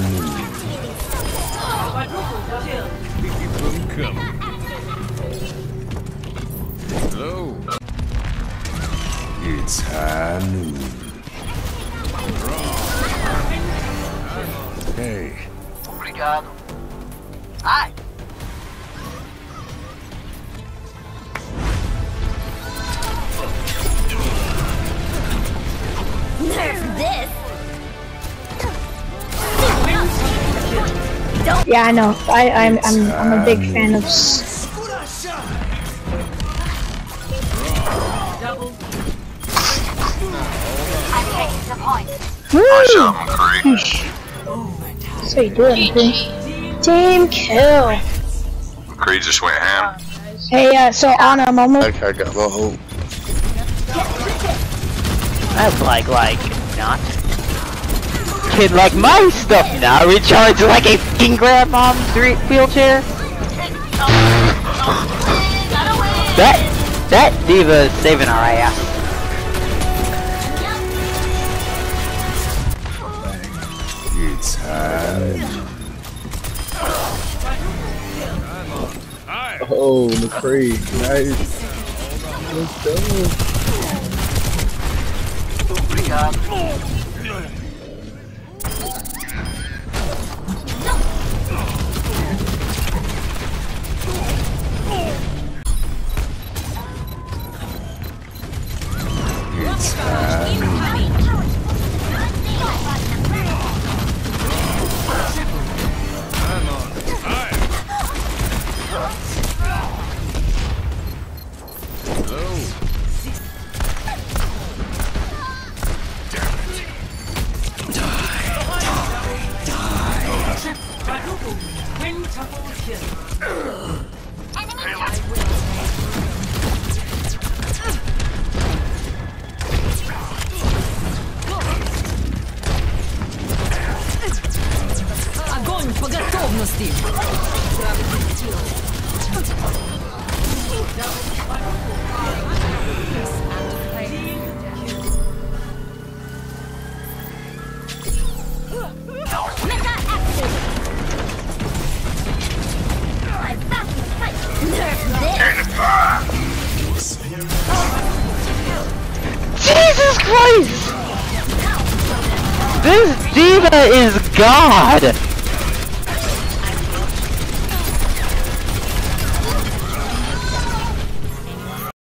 noon. Keep them coming. Hello. It's high noon. Hey, Obrigado. Ai! Nerf this! Yeah, I know. I, I'm, I'm, I'm a big fan of. s- I'm taking the. Woo! So you doing, team? Team kill. McCree just went ham. Hey, uh, so Ana, I'm almost. Okay, I got my hope. That's like, like, not. Kid like my stuff now, recharge like a fucking grandmom's three wheelchair. That, that D.Va is saving our ass. it's high noon. Hi. Oh, McCree, nice. Let's go. Uh, Jesus Christ! This D.Va is God!